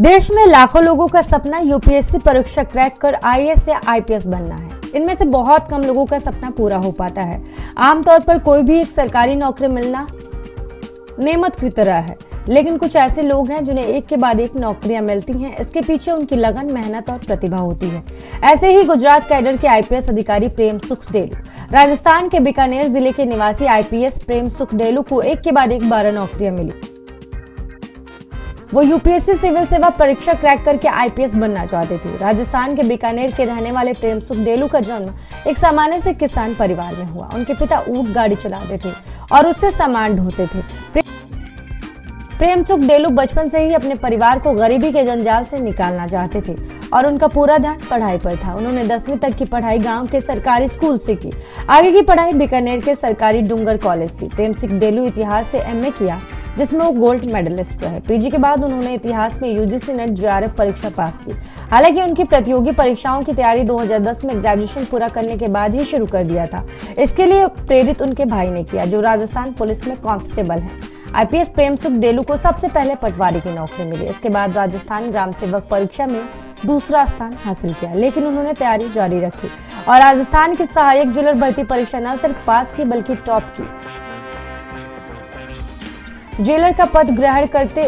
देश में लाखों लोगों का सपना यूपीएससी परीक्षा क्रैक कर आईएएस या आईपीएस बनना है। इनमें से बहुत कम लोगों का सपना पूरा हो पाता है। आमतौर पर कोई भी एक सरकारी नौकरी मिलना नेमत की तरह है। लेकिन कुछ ऐसे लोग हैं जिन्हें एक के बाद एक नौकरियाँ मिलती हैं। इसके पीछे उनकी लगन, मेहनत और प्रतिभा होती है। ऐसे ही गुजरात कैडर के आईपीएस अधिकारी प्रेम सुख डेलू राजस्थान के बीकानेर ज़िले के निवासी आईपीएस प्रेम सुख डेलू को एक के बाद एक बारह नौकरियाँ मिली। वो यूपीएससी सिविल सेवा परीक्षा क्रैक करके आईपीएस बनना चाहते थे। राजस्थान के बीकानेर के रहने वाले प्रेम सुख डेलू का जन्म एक सामान्य से किसान परिवार में हुआ। उनके पिता ऊट गाड़ी चलाते थे और उससे सामान ढोते थे। प्रेम सुख डेलू बचपन से ही अपने परिवार को गरीबी के जंजाल से निकालना चाहते थे और उनका पूरा ध्यान पढ़ाई पर था। उन्होंने दसवीं तक की पढ़ाई गाँव के सरकारी स्कूल से की। आगे की पढ़ाई बीकानेर के सरकारी डूंगर कॉलेज से। प्रेम सिंह डेलू इतिहास से एमए किया। जिसमें वो गोल्ड मेडलिस्ट रहे। पीजी के बाद उन्होंने इतिहास में यूजीसी नेट जेआरएफ परीक्षा पास की। हालाँकि उनकी प्रतियोगी परीक्षाओं की तैयारी 2010 में ग्रेजुएशन पूरा करने के बाद ही शुरू कर दिया था। इसके लिए प्रेरित उनके भाई ने किया, जो राजस्थान पुलिस में कांस्टेबल है। आईपीएस प्रेम सुख देलू को सबसे पहले पटवारी की नौकरी मिली। इसके बाद राजस्थान ग्राम सेवक परीक्षा में दूसरा स्थान हासिल किया, लेकिन उन्होंने तैयारी जारी रखी। और राजस्थान की सहायक ज्वेलर भर्ती परीक्षा न सिर्फ़ पास की, बल्कि टॉप की। जेलर का पद ग्रहण करते,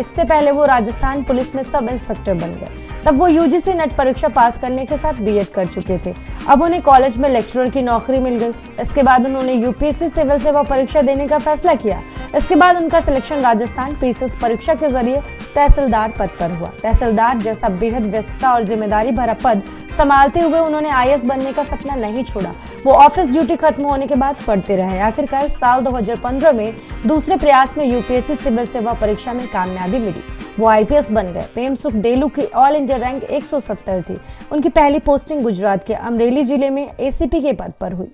इससे पहले वो राजस्थान पुलिस में सब इंस्पेक्टर बन गए। तब वो यूजीसी नेट परीक्षा पास करने के साथ बीएड कर चुके थे। अब उन्हें कॉलेज में लेक्चरर की नौकरी मिल गई। इसके बाद उन्होंने यूपीएससी सिविल सेवा परीक्षा देने का फैसला किया। इसके बाद उनका सिलेक्शन राजस्थान पीसीएस परीक्षा के ज़रिए तहसीलदार पद पर हुआ। तहसीलदार जैसा बेहद व्यस्तता और ज़िम्मेदारी भरा पद संभालते हुए उन्होंने आई बनने का सपना नहीं छोड़ा। वो ऑफ़िस ड्यूटी खत्म होने के बाद पढ़ते रहे। आखिरकार साल 2015 में दूसरे प्रयास में यूपीएससी सिविल सेवा परीक्षा में कामयाबी मिली। वो आईपीएस बन गए। प्रेम सुख डेलू की ऑल इंडिया रैंक 170 थी। उनकी पहली पोस्टिंग गुजरात के अमरेली ज़िले में एसीपी के पद पर हुई।